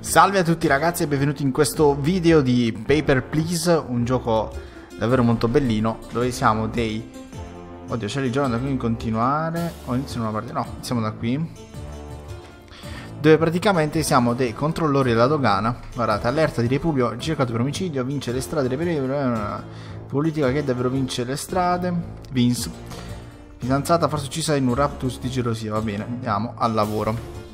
Salve a tutti ragazzi e benvenuti in questo video di Paper Please, un gioco davvero molto bellino, dove siamo dei... Oddio, c'è il giorno da qui in continuare, o iniziamo una partita? No, iniziamo da qui. Dove praticamente siamo dei controllori della dogana. Guardate, allerta di Repubblico, cercato per omicidio, vince le strade, le politica che davvero vince le strade. Vince. Fidanzata forse uccisa in un raptus di gelosia, va bene, andiamo al lavoro.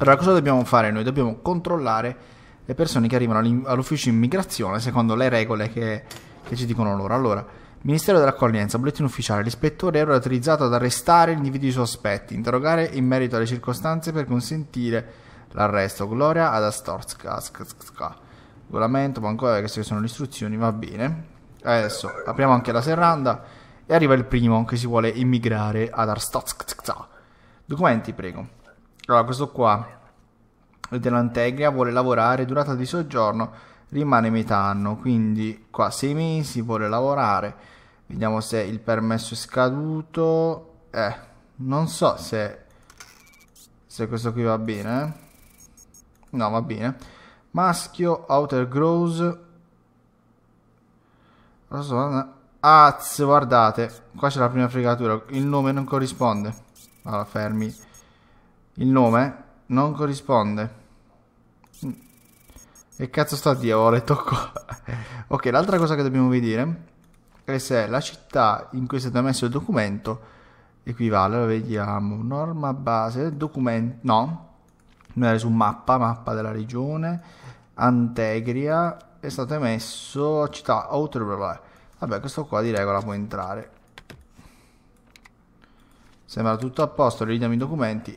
Allora, cosa dobbiamo fare noi? Dobbiamo controllare le persone che arrivano all'ufficio immigrazione secondo le regole che, che ci dicono loro. Allora, Ministero dell'Accoglienza, bollettino ufficiale, l'ispettore era autorizzato ad arrestare individui sospetti, interrogare in merito alle circostanze per consentire l'arresto. Gloria ad Astorska. Regolamento, ancora queste sono le istruzioni, va bene. Adesso apriamo anche la serranda e arriva il primo che si vuole immigrare ad Arstotzka. Documenti, prego. Allora, questo qua dell'Antegria vuole lavorare, durata di soggiorno rimane metà anno, quindi qua sei mesi vuole lavorare. Vediamo se il permesso è scaduto. Eh, non so se, se questo qui va bene. Eh. No, va bene. Maschio, outer grows. Az, guardate, qua c'è la prima fregatura. Il nome non corrisponde. Allora, fermi. Il nome non corrisponde. E cazzo sta a dire? Ho letto qua. ok, l'altra cosa che dobbiamo vedere è se la città in cui è stato messo il documento equivale. Lo vediamo. Norma base, documento. No. Andare su mappa, mappa della regione. Antegria è stato emesso città outer. Vabbè, questo qua di regola può entrare. Sembra tutto a posto, ridiamo i documenti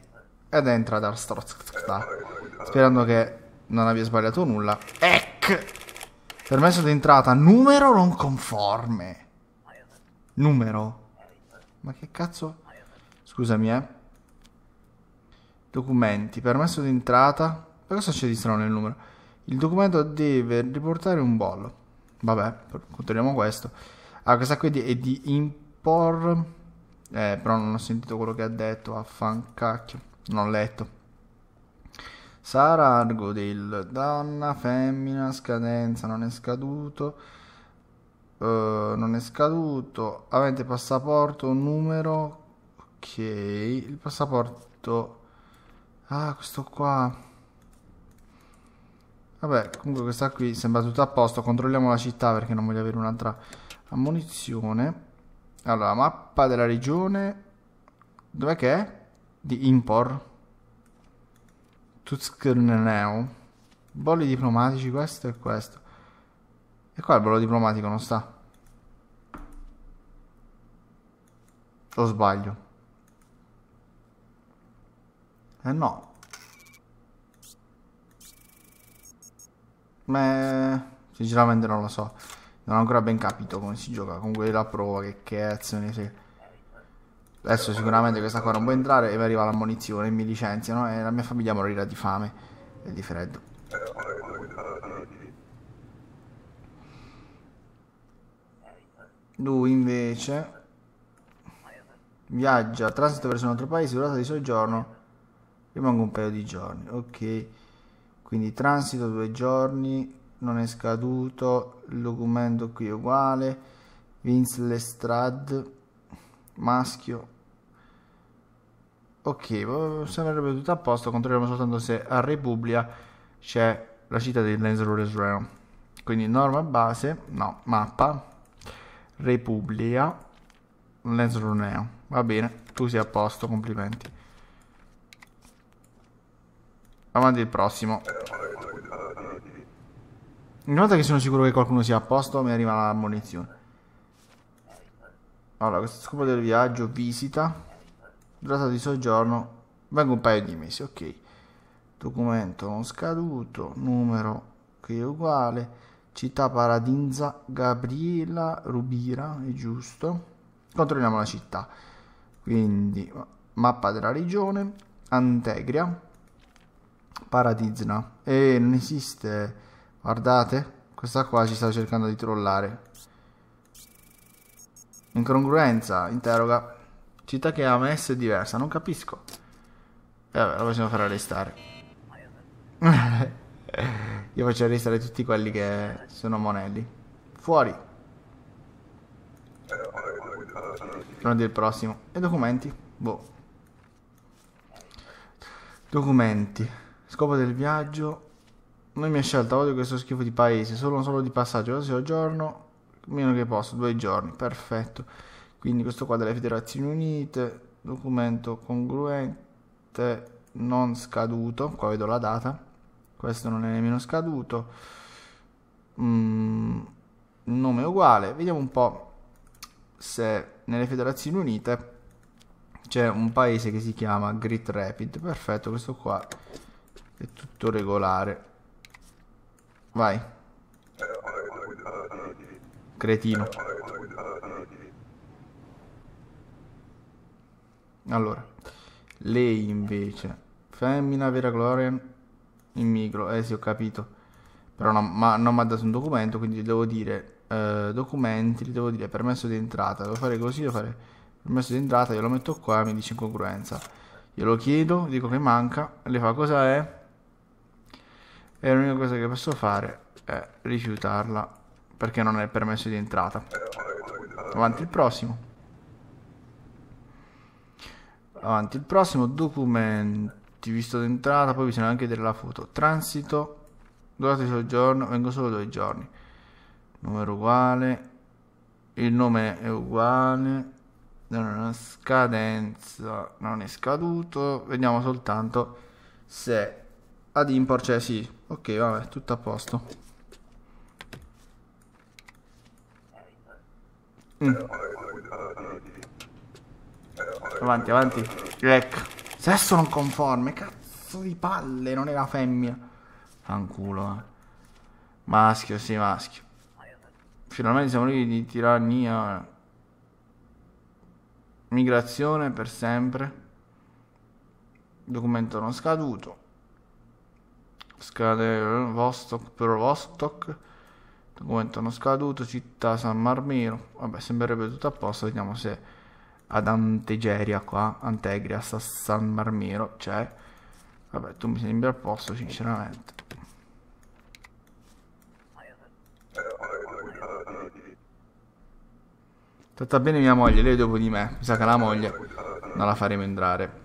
ed entra dal Strozkta. Sperando che non abbia sbagliato nulla. Ec! Permesso di entrata, numero non conforme. Numero. Ma che cazzo? Scusami, eh. Documenti, permesso di entrata. Ma cosa c'è di strano nel numero? Il documento deve riportare un bollo. Vabbè, controlliamo questo. Ah, questa qui è di import. Eh, però non ho sentito quello che ha detto. Affancacchio. Non ho letto. Sara Argodil, donna, femmina, scadenza, non è scaduto. Uh, non è scaduto. Avente passaporto, numero. Ok, il passaporto. Ah, questo qua. Vabbè, comunque questa qui sembra tutto a posto. Controlliamo la città perché non voglio avere un'altra ammunizione. Allora, mappa della regione. Dov'è che è? di impor Tuzkerneu bolli diplomatici questo e questo. E qua il bollo diplomatico non sta. O sbaglio? Eh no. Ma sinceramente non lo so. Non ho ancora ben capito come si gioca. Comunque la prova che cazzo ne sei Adesso sicuramente questa qua non può entrare e mi arriva la munizione e mi licenziano e la mia famiglia morirà di fame e di freddo. Lui invece viaggia, transito verso un altro paese, durata di soggiorno, rimango un paio di giorni, ok. Quindi transito due giorni, non è scaduto, il documento qui è uguale, Vince Lestrade, maschio, Ok, sembrerebbe tutto a posto. Controlliamo soltanto se a Repubblica c'è la città di Lensrores Realm. Quindi norma base, no, mappa, Repubblica, Lensruneo. Va bene, tu sei a posto, complimenti. Avanti il prossimo. Una volta che sono sicuro che qualcuno sia a posto, mi arriva la munizione. Allora, questo scopo del viaggio, visita durata di soggiorno vengo un paio di mesi ok. Documento non scaduto numero che è uguale città Paradinza Gabriela Rubira è giusto? Controlliamo la città. Quindi mappa della regione Antegria Paradizna. E non esiste guardate questa qua ci stavo cercando di trollare. Incongruenza interroga Città che ha messa è diversa, non capisco. E vabbè, lo possiamo fare arrestare. Io faccio arrestare tutti quelli che sono monelli. Fuori. Prendi il prossimo. E documenti? Boh. Documenti. Scopo del viaggio. Non mi ha scelto, odio questo schifo di paese. Solo solo di passaggio. Così giorno. Meno che posso, due giorni. Perfetto. Quindi questo qua delle Federazioni Unite. Documento congruente. Non scaduto. Qua vedo la data. Questo non è nemmeno scaduto. Mm, nome uguale. Vediamo un po' se nelle Federazioni Unite c'è un paese che si chiama Grit Rapid. Perfetto, questo qua è tutto regolare. Vai. Cretino. Allora, lei invece, femmina, vera Glorian, immigro. Eh sì, ho capito. Però non, ma, non mi ha dato un documento, quindi devo dire eh, documenti, devo dire permesso di entrata. Devo fare così, devo fare permesso di entrata, io lo metto qua mi dice incongruenza. Io lo chiedo, dico che manca, le fa cosa è e l'unica cosa che posso fare è rifiutarla perché non è permesso di entrata. Avanti il prossimo. Avanti il prossimo, documenti, visto d'entrata, poi bisogna anche vedere la foto. Transito, durata di soggiorno, vengo solo due giorni. Numero uguale, il nome è uguale, non scadenza, non è scaduto, vediamo soltanto se ad import, cioè sì, ok, vabbè, tutto a posto. Mm. Avanti, avanti. Ecco. Sesso non conforme, cazzo di palle, non era femmina. Fanculo, eh. Maschio, sì, maschio. Finalmente siamo lì di tirannia. Migrazione per sempre. Documento non scaduto. Scade Vostok per Vostok. Documento non scaduto. Città San Marmiro. Vabbè, sembrerebbe tutto a posto. Vediamo se ad Antegeria qua. Antegria San Marmiro c'è. Vabbè, tu mi sembri a posto, sinceramente. Tratta bene mia moglie, lei dopo di me. Mi sa che la moglie non la faremo entrare.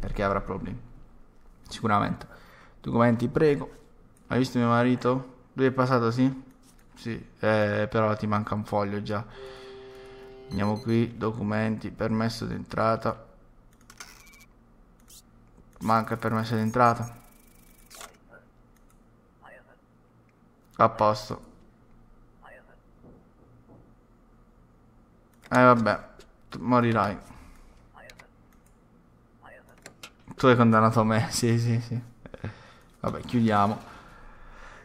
Perché avrà problemi. Sicuramente. Documenti, prego. Hai visto mio marito? Lui è passato, sì? Sì, eh, però ti manca un foglio già. Andiamo qui, documenti, permesso d'entrata. Manca il permesso d'entrata. A posto. Eh vabbè, morirai. Tu hai condannato me, sì sì sì. Vabbè, chiudiamo.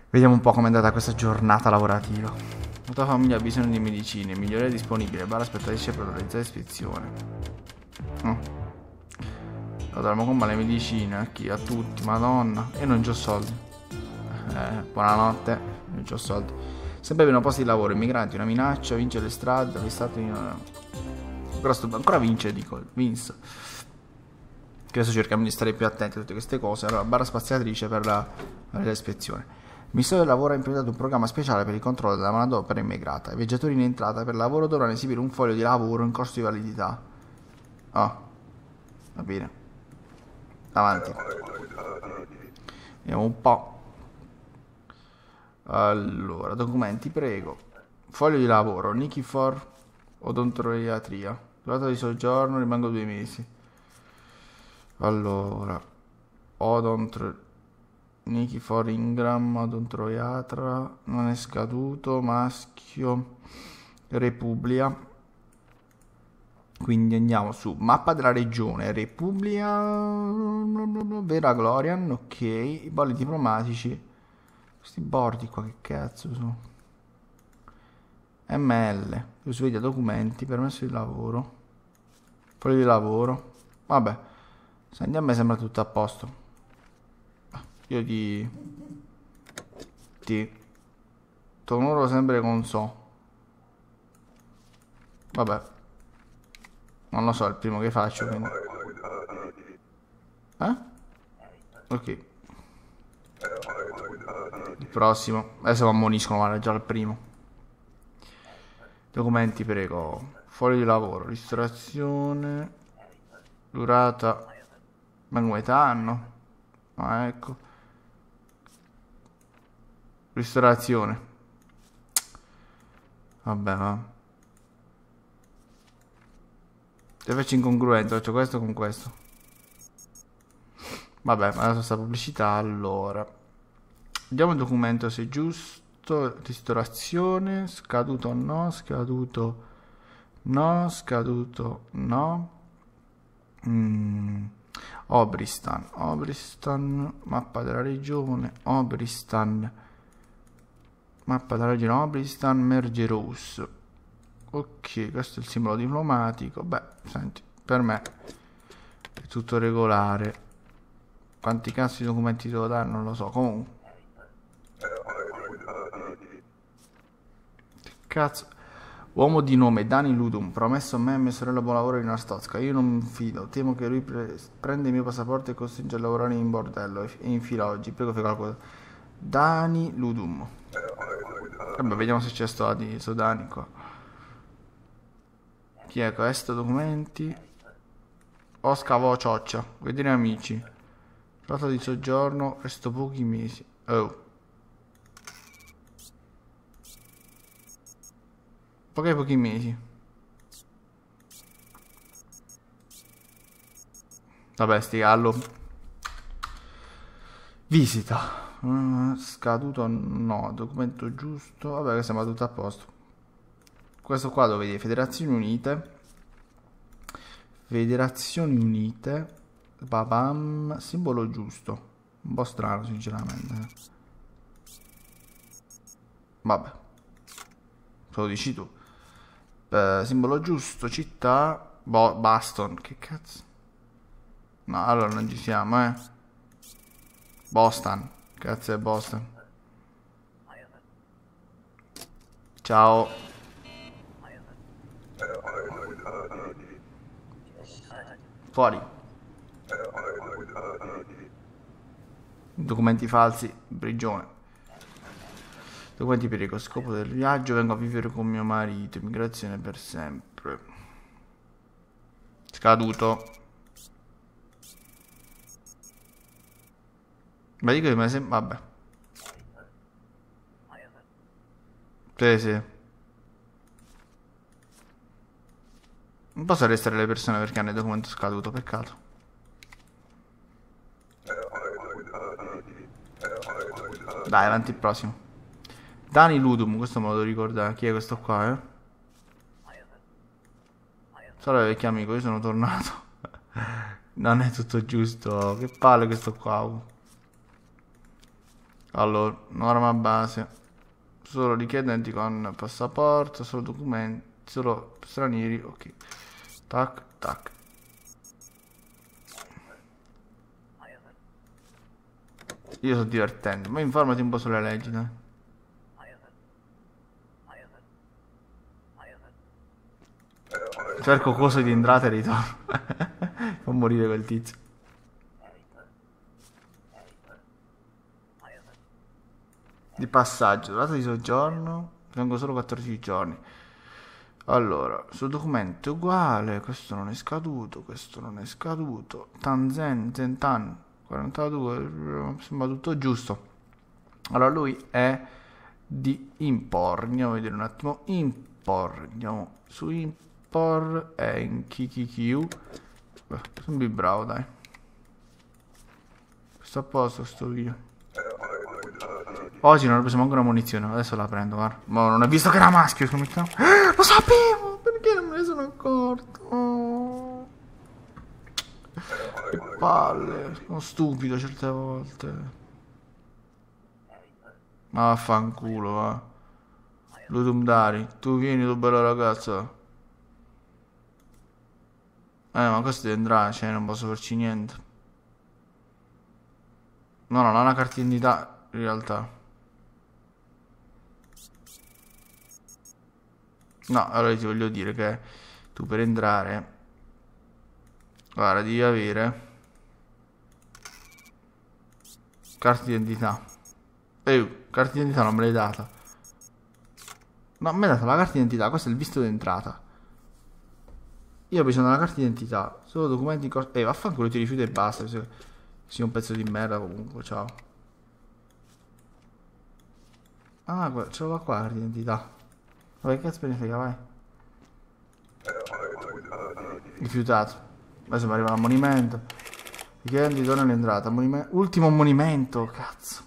Vediamo un po' com'è andata questa giornata lavorativa. Tua famiglia ha bisogno di medicine, migliore disponibile, bar aspettatrice per realizzare ispezione. Oh. Lo daremo con le medicine a chi? A tutti, madonna. E non c'ho soldi. Eh, buonanotte, non c'ho soldi. Sempre meno posti di lavoro, immigranti, una minaccia, vince le strade, gli stati... Ancora, vince, dico, vince. Adesso cerchiamo di stare più attenti a tutte queste cose. Allora, barra spaziatrice per la, per l'ispezione. Il Ministero del Lavoro ha implementato un programma speciale per il controllo della manodopera immigrata. I viaggiatori in entrata per lavoro dovranno esibire un foglio di lavoro in corso di validità. Ah, va bene. Avanti. Vediamo un po'. Allora, documenti, prego. Foglio di lavoro, Nikifor, odontoiatria. Durata di soggiorno, rimango due mesi. Allora, odontro... Nikifor Ingram, odontoiatra, non è scaduto, maschio, Repubblica. Quindi andiamo su mappa della regione, Repubblica, Vera Glorian, ok, i bolli diplomatici. Questi bordi qua che cazzo sono? ML, sveglia documenti, permesso di lavoro, foglio di lavoro. Vabbè, senti a me sembra tutto a posto. Io ti... Ti... Tornoro sempre con so. Vabbè. Non lo so, è il primo che faccio, quindi... Eh? Ok. Il prossimo. Adesso mi ammoniscono, ma già il primo. Documenti, prego. Fuori di lavoro, ristorazione, durata, ma come anno? Ah, ecco. Ristorazione. Vabbè, va. Deve farci incongruente, faccio questo con questo. Vabbè, adesso sta pubblicità, allora. Vediamo il documento se è giusto. Ristorazione, scaduto no, scaduto no, scaduto no. Mm. Obristan, Obristan, mappa della regione, Obristan, mappa della regione, Obristan, Mergerous. Ok, questo è il simbolo diplomatico. Beh, senti, per me è tutto regolare. Quanti cazzo di documenti devo dare non lo so. Comunque. Che cazzo. Uomo di nome Dani Ludum, promesso a me e mia sorella buon lavoro in Arstozka. Io non mi fido, temo che lui pre- prenda il mio passaporto e costringe a lavorare in bordello e infila oggi. Prego fai qualcosa. Dani Ludum. Vabbè, vediamo se c'è sto di su Dani qua. Chi è questo? Documenti. Oscavo cioccia. Vedere amici. Rata di soggiorno, resto pochi mesi. Oh. Pochi pochi mesi. Vabbè, sti gallo. Visita. Uh, scaduto no, documento giusto. Vabbè, che sembra tutto a posto. Questo qua lo vedi, Federazioni Unite. Federazioni Unite. Babam, simbolo giusto. Un po' strano, sinceramente. Vabbè. Lo dici tu. Eh, simbolo giusto, città, Bo Baston, che cazzo? No, allora non ci siamo, eh. Boston, cazzo è Boston. Ciao. Fuori. Documenti falsi, prigione. Documenti per il scopo del viaggio, vengo a vivere con mio marito, immigrazione per sempre. Scaduto. Ma dico che me sembra... Vabbè. Sì, sì. Non posso arrestare le persone perché hanno il documento scaduto, peccato. Dai, avanti il prossimo. Dani Ludum, questo me lo ricorda. Chi è questo qua, eh? Salve vecchio amico, io sono tornato. non è tutto giusto. Che palle questo qua. Allora, norma base. Solo richiedenti con passaporto, solo documenti, solo stranieri, ok. Tac, tac. Io sto divertendo, ma informati un po' sulle leggi, dai. Cerco cose di entrata e ritorno. Fa morire quel tizio. Di passaggio, durata di soggiorno. Vengo solo 14 giorni. Allora, sul documento è uguale. Questo non è scaduto. Questo non è scaduto. Tanzen, Zentan, 42. Sembra tutto giusto. Allora, lui è di Impor. Andiamo a vedere un attimo. Impor. Andiamo su Impor. Por è in KKQ. Beh, sono più bravo, dai. Sto a posto sto video. Oggi non ho preso manco una munizione, adesso la prendo, guarda. Ma non ho visto che era maschio, come chiamo? Lo sapevo! Perché non me ne sono accorto? Che palle, sono stupido certe volte. Ma vaffanculo, va. Ludum Dari, tu vieni, tu bella ragazza. Eh, ma questo deve entrare, cioè non posso farci niente. No, non ha una carta d'identità, in realtà. No, allora ti voglio dire che tu per entrare... Guarda, devi avere... Carta d'identità. Eh, carta d'identità non me l'hai data. No, mi hai dato la carta d'identità, questo è il visto d'entrata. Io ho bisogno della carta d'identità. Solo documenti... Eh, vaffanculo ti rifiuto e basta. Sei un pezzo di merda comunque, ciao. Ah, ce l'ho qua la carta d'identità. Vabbè, che cazzo frega, vai. Rifiutato. Adesso mi arriva l'ammonimento. Richiedendo di tornare all'entrata. Ultimo ammonimento, cazzo.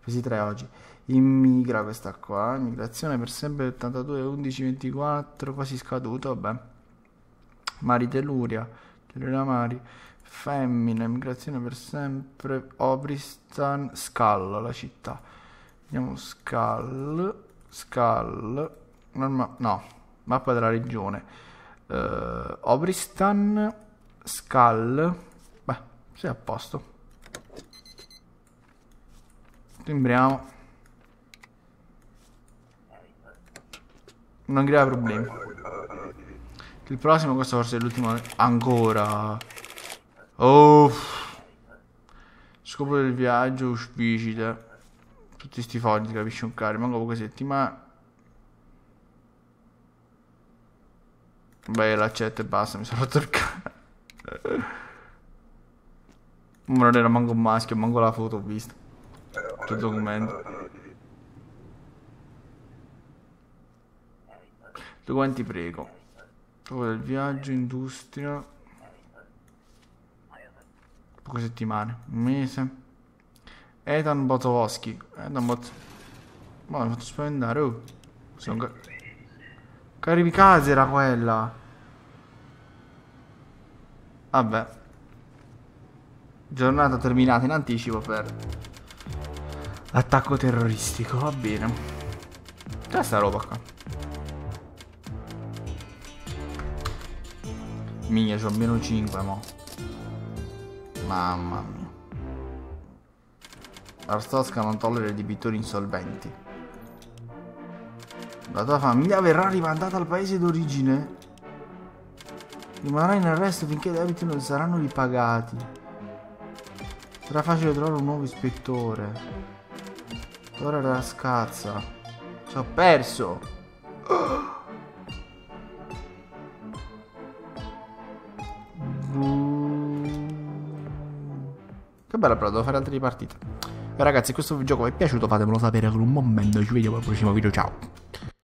Presi tre oggi. Immigra questa qua. Immigrazione per sempre 82, 11, 24. Quasi scaduto, vabbè. Mari Teluria. Teluria Mari. Femmina. Immigrazione per sempre. Obristan. Scalla, la città. Vediamo Scall. Norma no, mappa della regione. Uh, Obristan. Scall. Beh, sei a posto. Timbriamo. Non crea problemi. Il prossimo, questo forse è l'ultimo. Ancora. Oh. Scopo del viaggio, uscite. Tutti sti fogli, capisci un caro. Manco poche settimane. Beh, l'accetto e basta, mi sono rotto il cazzo. non era manco un maschio, manco la foto ho visto. Tutto documento. Documenti prego. Dopo del viaggio, industria. Poche settimane. Un mese. Ethan Botowski. Ethan Bot... Ma mi ha fatto spaventare, oh. Sono ca... Era quella. Vabbè. Giornata terminata in anticipo per l'attacco terroristico, va bene. C'è sta roba qua. Miglia, c'ho meno 5, mo. Mamma mia. Arstoska non tollera debitori insolventi. La tua famiglia verrà rimandata al paese d'origine? Rimarrà in arresto finché i debiti non saranno ripagati. Sarà facile trovare un nuovo ispettore. Ora la scazza. Ci ho perso. Che bella però, devo fare altre partite. Ragazzi, questo gioco vi è piaciuto? Fatemelo sapere con un momento. Ci vediamo al prossimo video, ciao.